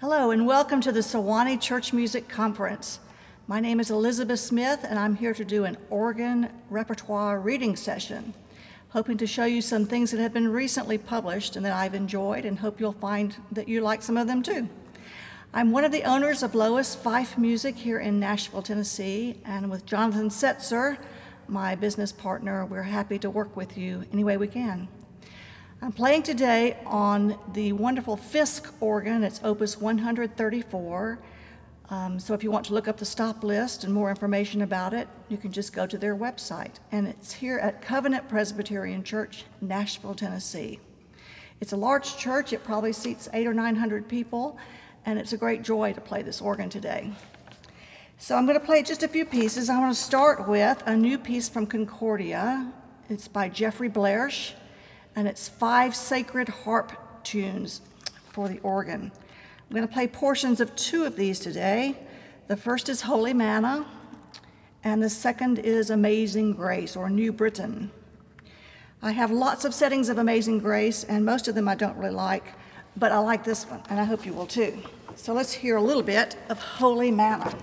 Hello, and welcome to the Sewanee Church Music Conference. My name is Elizabeth Smith, and I'm here to do an organ repertoire reading session, hoping to show you some things that have been recently published and that I've enjoyed, and hope you'll find that you like some of them too. I'm one of the owners of Lois Fyfe Music here in Nashville, Tennessee, and with Jonathan Setzer, my business partner, we're happy to work with you any way we can. I'm playing today on the wonderful Fisk organ. It's Opus 134. Um, so if you want to look up the stop list and more information about it, you can just go to their website. And it's here at Covenant Presbyterian Church, Nashville, Tennessee. It's a large church. It probably seats eight or 900 people. And it's a great joy to play this organ today. So I'm going to play just a few pieces. I want to start with a new piece from Concordia. It's by Jeffrey Blersch and it's five sacred harp tunes for the organ. I'm going to play portions of two of these today. The first is Holy Manna, and the second is Amazing Grace, or New Britain. I have lots of settings of Amazing Grace, and most of them I don't really like, but I like this one, and I hope you will too. So let's hear a little bit of Holy Manna.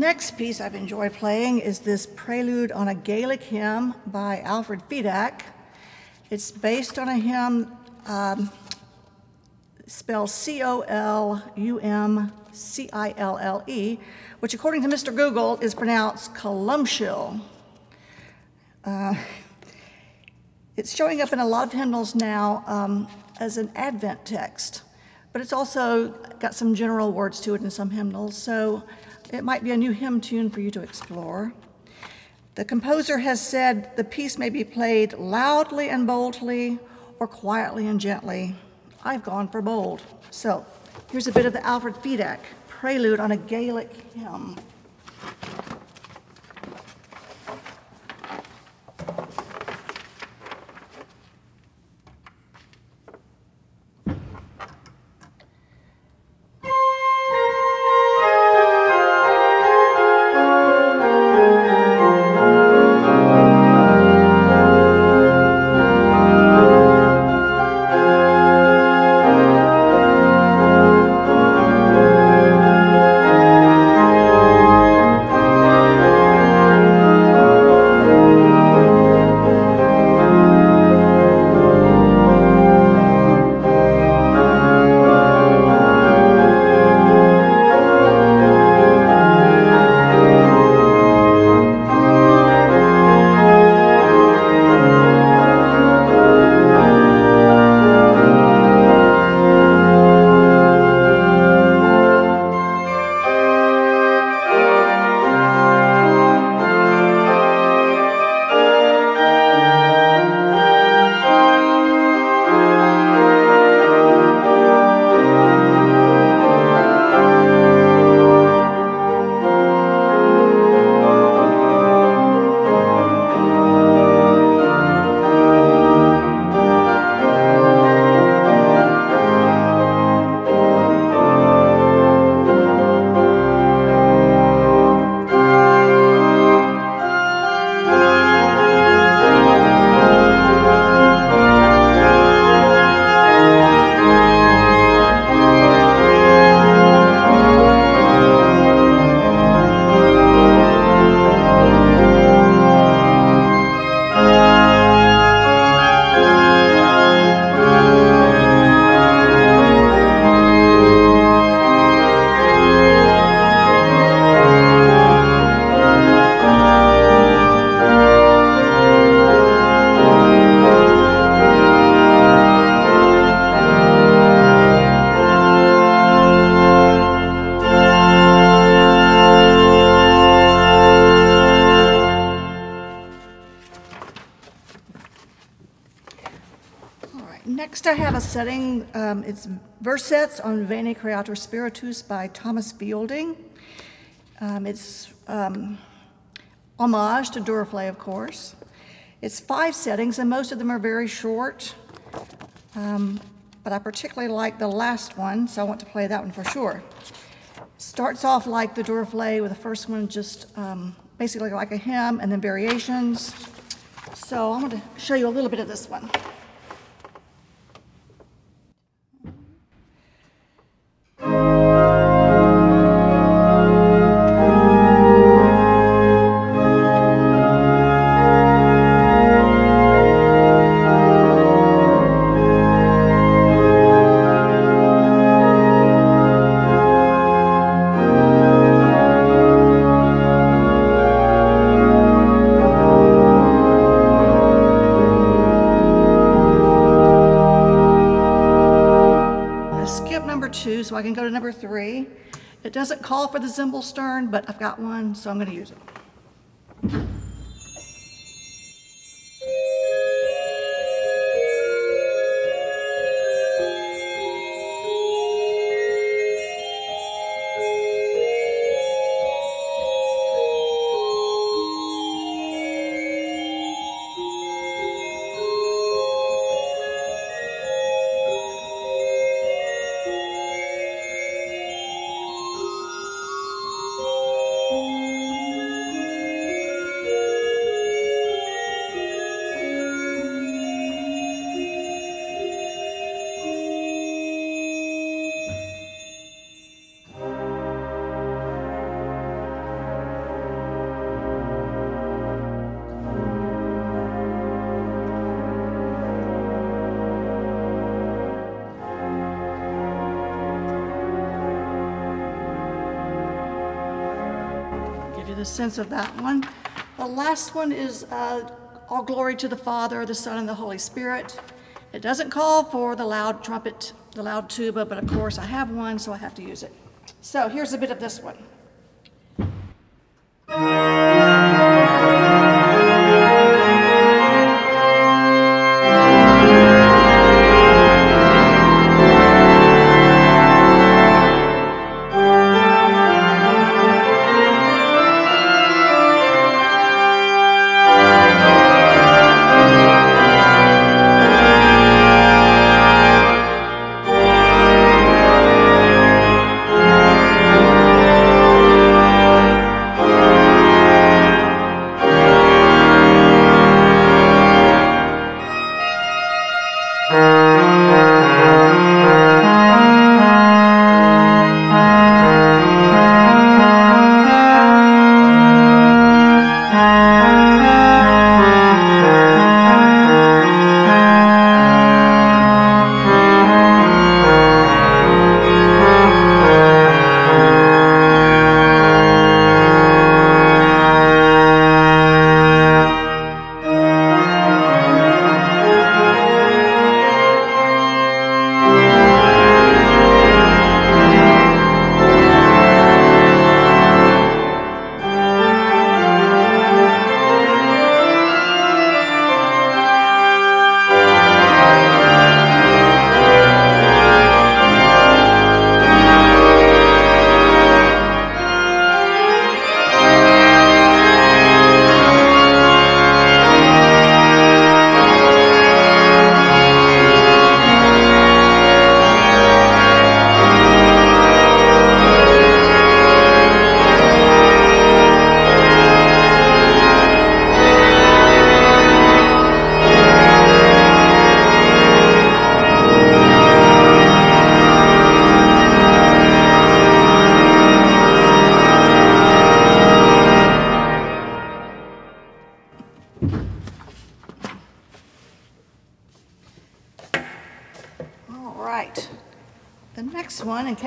Next piece I've enjoyed playing is this Prelude on a Gaelic Hymn by Alfred Fedak. It's based on a hymn um, spelled C O L U M C I L L E, which according to Mr. Google is pronounced Columcille. Uh, it's showing up in a lot of hymnals now um, as an Advent text, but it's also got some general words to it in some hymnals, so it might be a new hymn tune for you to explore. The composer has said the piece may be played loudly and boldly or quietly and gently. I've gone for bold. So here's a bit of the Alfred Fedak prelude on a Gaelic hymn. Setting. Um, it's versets on Veni Creator Spiritus by Thomas Fielding. Um, it's um, homage to Duruflé, of course. It's five settings, and most of them are very short. Um, but I particularly like the last one, so I want to play that one for sure. Starts off like the Duruflé, with the first one just um, basically like a hymn, and then variations. So I'm going to show you a little bit of this one. I can go to number three. It doesn't call for the Zimbel stern, but I've got one, so I'm going to use it. The sense of that one. The last one is uh, All Glory to the Father, the Son, and the Holy Spirit. It doesn't call for the loud trumpet, the loud tuba, but of course I have one, so I have to use it. So here's a bit of this one.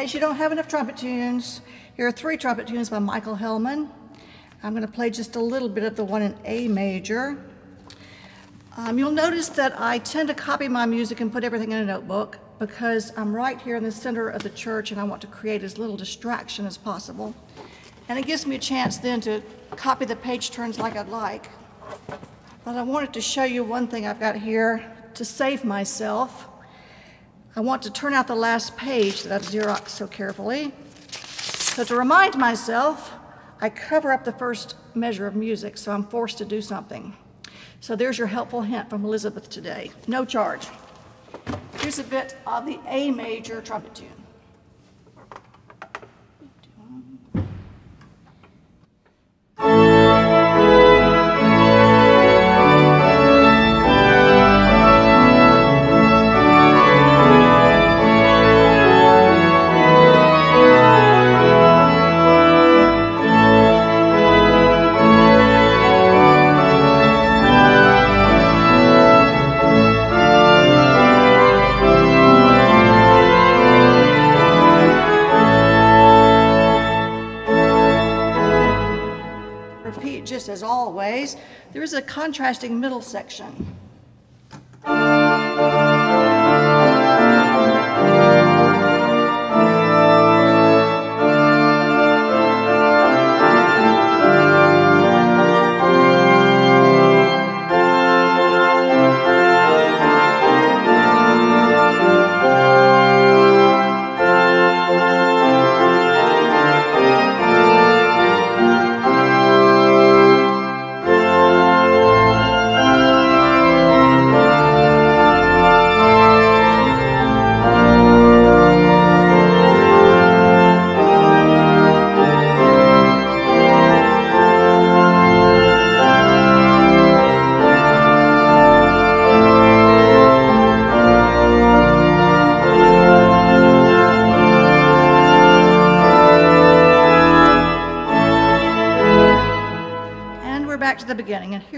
Case you don't have enough trumpet tunes, here are three trumpet tunes by Michael Helman. I'm going to play just a little bit of the one in A major. Um, you'll notice that I tend to copy my music and put everything in a notebook because I'm right here in the center of the church and I want to create as little distraction as possible. And it gives me a chance then to copy the page turns like I'd like. But I wanted to show you one thing I've got here to save myself. I want to turn out the last page that I've Xeroxed so carefully. So to remind myself, I cover up the first measure of music, so I'm forced to do something. So there's your helpful hint from Elizabeth today. No charge. Here's a bit of the A major trumpet tune. Contrasting middle section.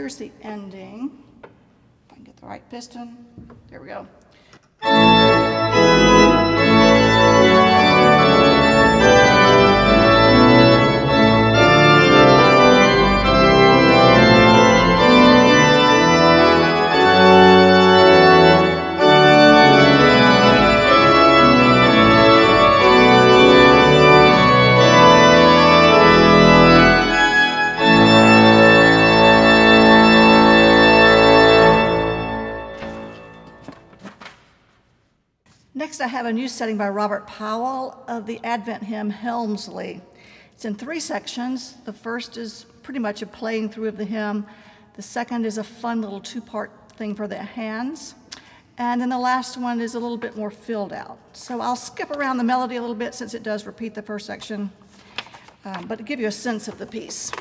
Here's the ending. If I can get the right piston. There we go. I have a new setting by Robert Powell of the Advent hymn Helmsley. It's in three sections. The first is pretty much a playing through of the hymn. The second is a fun little two-part thing for the hands. And then the last one is a little bit more filled out. So I'll skip around the melody a little bit since it does repeat the first section, um, but to give you a sense of the piece.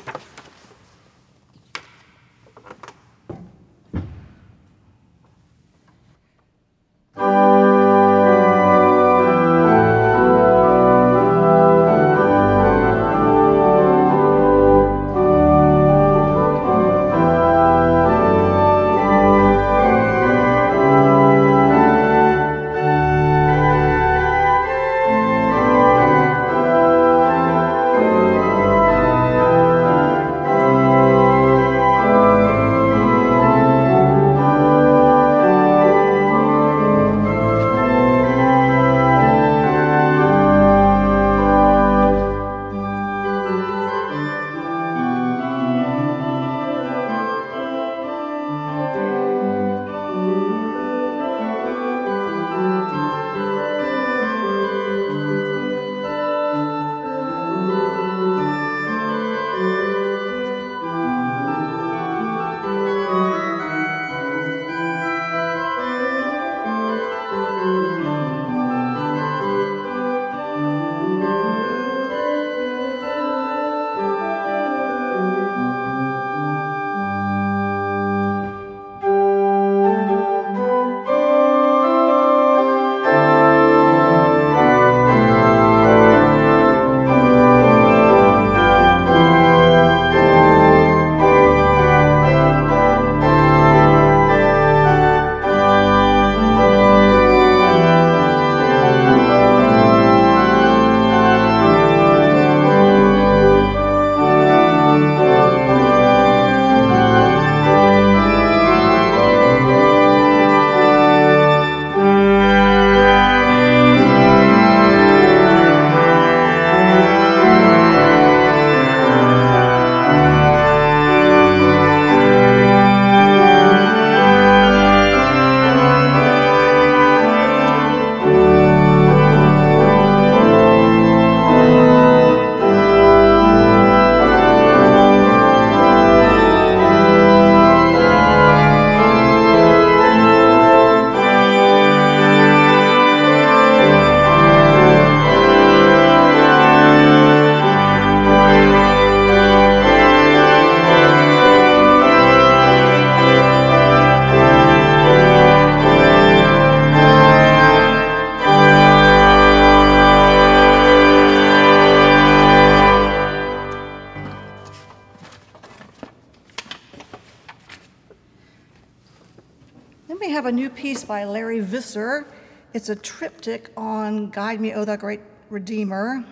Have a new piece by Larry Visser. It's a triptych on Guide Me, O Thou Great Redeemer,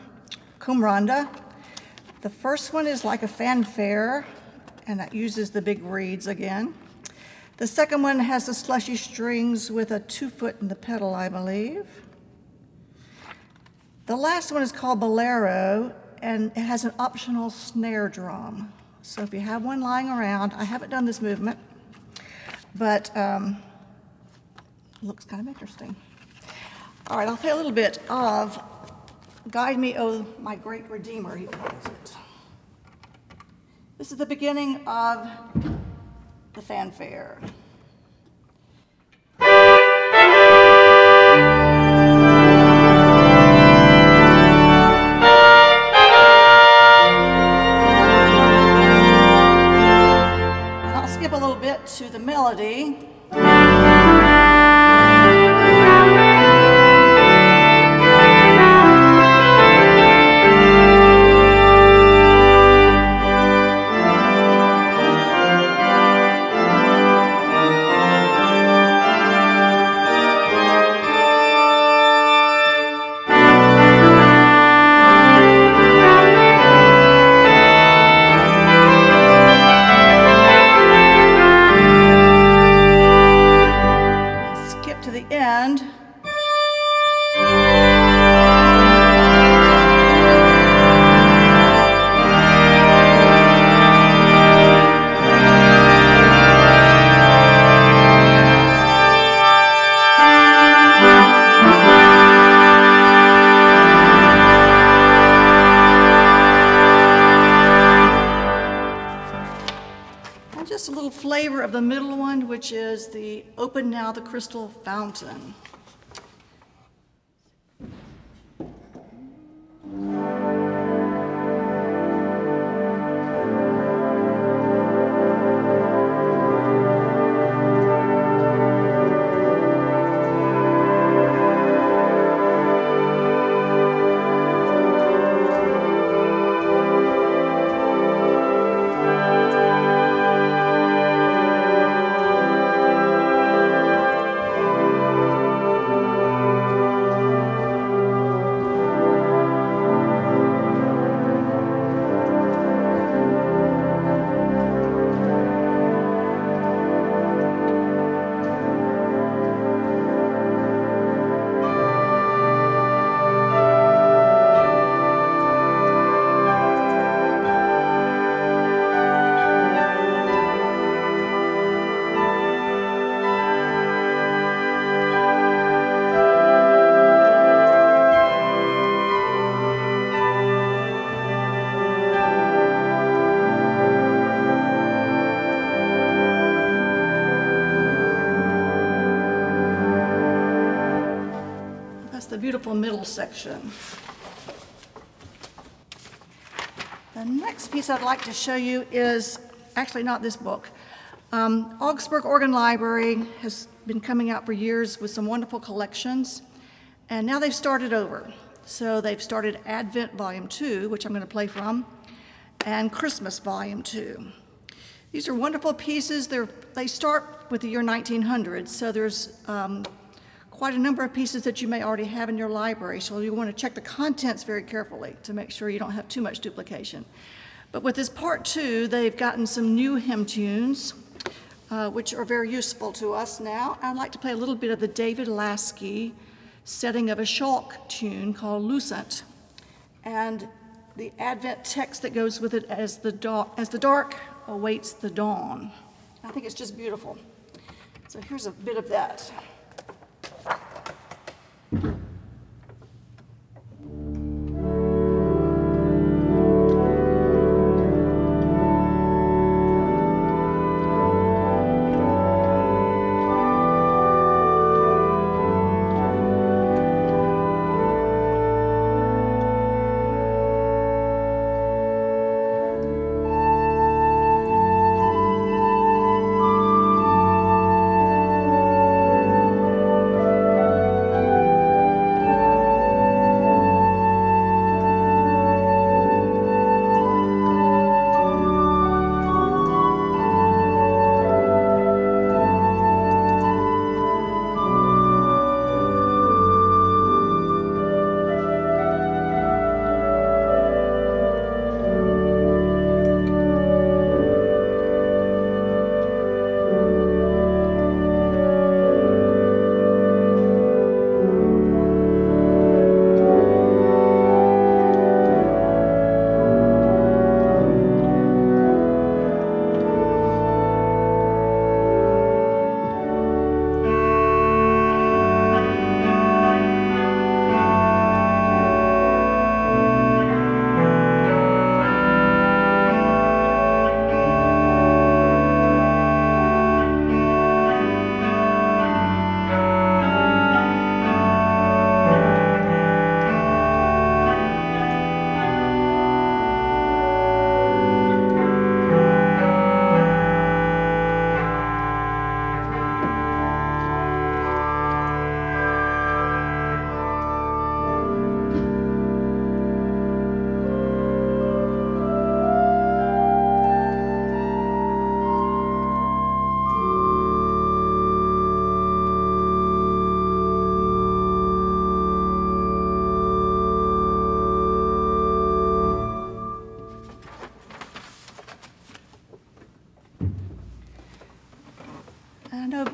Cwm Rhondda. The first one is like a fanfare, and that uses the big reeds again. The second one has the slushy strings with a two foot in the pedal, I believe. The last one is called Bolero, and it has an optional snare drum. So if you have one lying around, I haven't done this movement, but um, looks kind of interesting. All right, I'll play a little bit of Guide Me, O My Great Redeemer, he calls it. This is the beginning of the fanfare. I'll skip a little bit to the melody. to the end Open Now the Crystal Fountain. Beautiful middle section. The next piece I'd like to show you is actually not this book. Um, Augsburg Organ Library has been coming out for years with some wonderful collections, and now they've started over. So they've started Advent Volume 2, which I'm going to play from, and Christmas Volume 2. These are wonderful pieces. They're, they start with the year 1900, so there's um, quite a number of pieces that you may already have in your library, so you want to check the contents very carefully to make sure you don't have too much duplication. But with this part two, they've gotten some new hymn tunes, uh, which are very useful to us now. I'd like to play a little bit of the David Lasky setting of a Schalk tune called Lucent, and the Advent text that goes with it as the, as the dark awaits the dawn. I think it's just beautiful. So here's a bit of that. Thank you.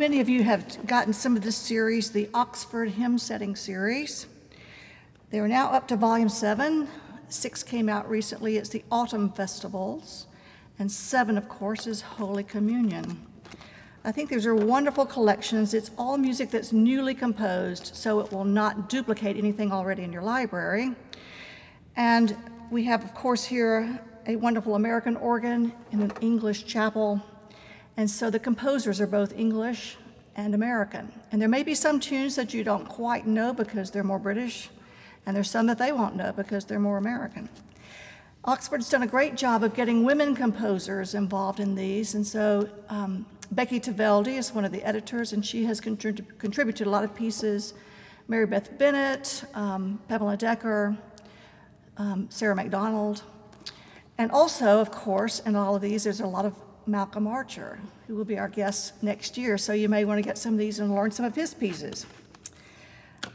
Many of you have gotten some of this series, the Oxford Hymn Setting Series. They are now up to volume seven. Six came out recently. It's the Autumn Festivals. And seven, of course, is Holy Communion. I think these are wonderful collections. It's all music that's newly composed, so it will not duplicate anything already in your library. And we have, of course, here a wonderful American organ in an English chapel And so the composers are both English and American. And there may be some tunes that you don't quite know because they're more British, and there's some that they won't know because they're more American. Oxford's done a great job of getting women composers involved in these, and so um, Becky te Velde is one of the editors, and she has contrib- contributed a lot of pieces. Mary Beth Bennett, um, Pamela Decker, um, Sarah MacDonald. And also, of course, in all of these, there's a lot of Malcolm Archer, who will be our guest next year, so you may want to get some of these and learn some of his pieces.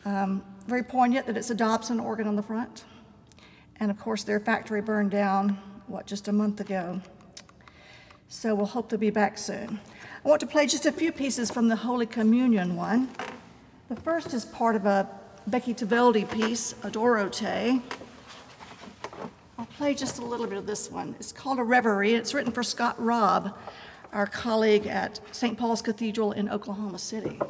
Um, very poignant that it's a Dobson organ on the front. And of course, their factory burned down, what, just a month ago. So we'll hope they'll be back soon. I want to play just a few pieces from the Holy Communion one. The first is part of a Becky te Velde piece, Adoro Te. I'll play just a little bit of this one. It's called A Reverie. It's written for Scott Robb, our colleague at St. Paul's Cathedral in Oklahoma City.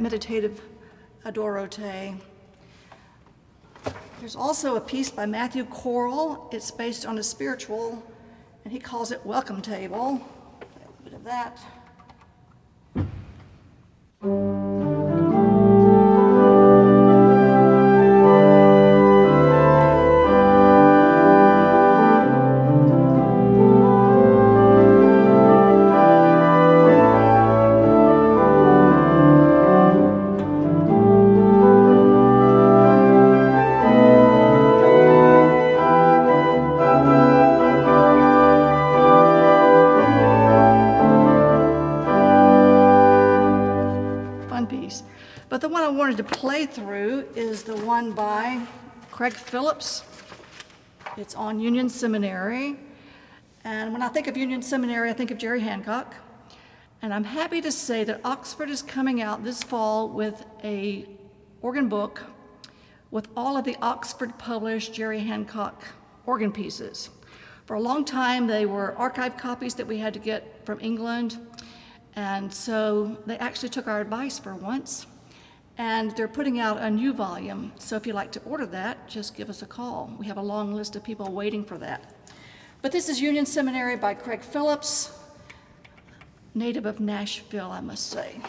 Meditative Adoro Te. There's also a piece by Matthew Coral. It's based on a spiritual, and he calls it Welcome Table. A bit of that. On Union Seminary. And when I think of Union Seminary, I think of Gerre Hancock. And I'm happy to say that Oxford is coming out this fall with a organ book with all of the Oxford published Gerre Hancock organ pieces. For a long time, they were archive copies that we had to get from England. And so they actually took our advice for once. And they're putting out a new volume. So if you'd like to order that, just give us a call. We have a long list of people waiting for that. But this is Union Seminary by Craig Phillips, native of Nashville, I must say.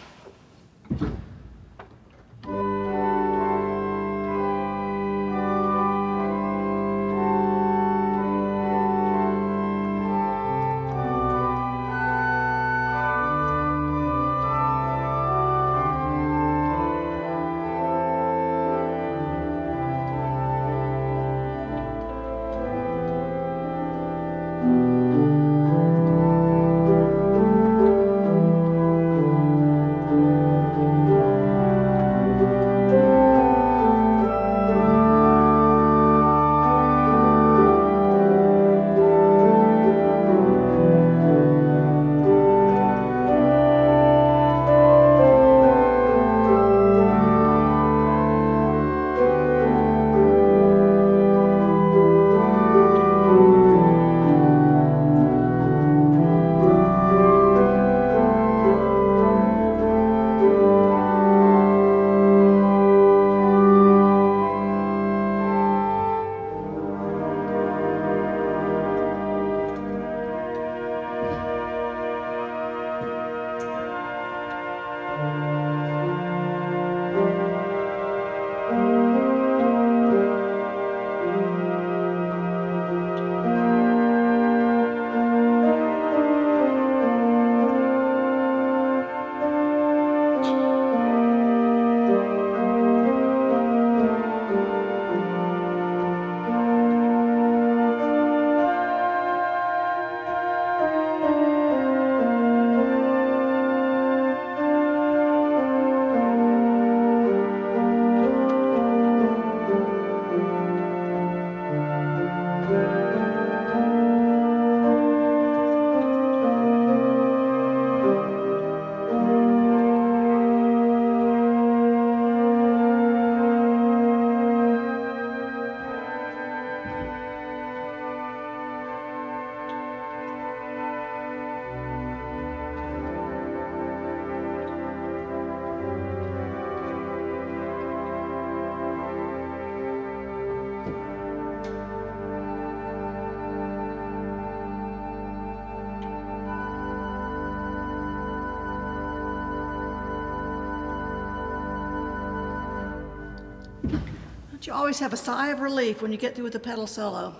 You always have a sigh of relief when you get through with the pedal solo.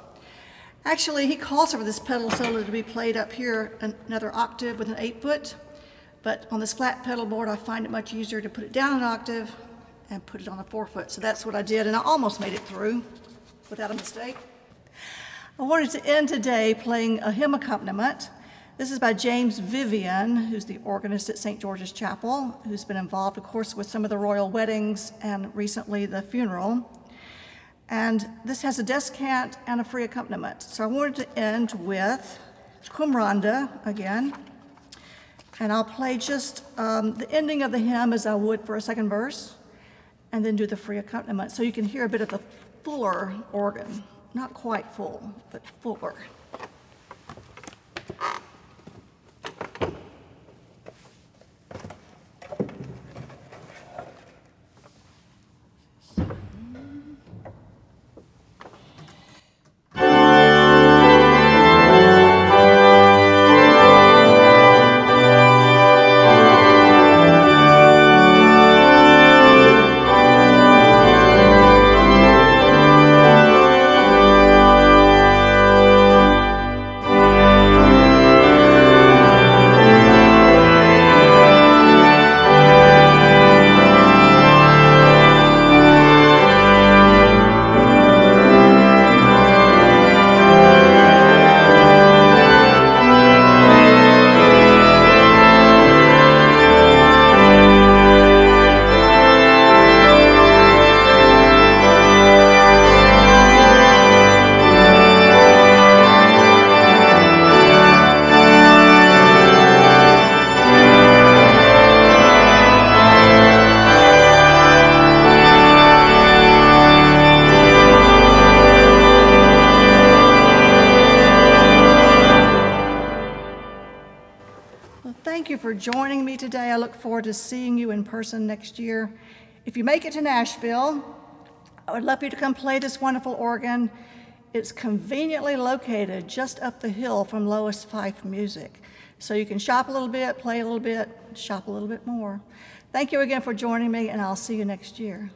Actually, he calls for this pedal solo to be played up here another octave with an eight foot, but on this flat pedal board, I find it much easier to put it down an octave and put it on a four foot. So that's what I did, and I almost made it through without a mistake. I wanted to end today playing a hymn accompaniment. This is by James Vivian, who's the organist at St. George's Chapel, who's been involved, of course, with some of the royal weddings and recently the funeral. And this has a descant and a free accompaniment. So I wanted to end with Cwm Rhondda again. And I'll play just um, the ending of the hymn as I would for a second verse, and then do the free accompaniment. So you can hear a bit of the fuller organ. Not quite full, but fuller. Today. I look forward to seeing you in person next year. If you make it to Nashville, I would love you to come play this wonderful organ. It's conveniently located just up the hill from Lois Fyfe Music. So you can shop a little bit, play a little bit, shop a little bit more. Thank you again for joining me, and I'll see you next year.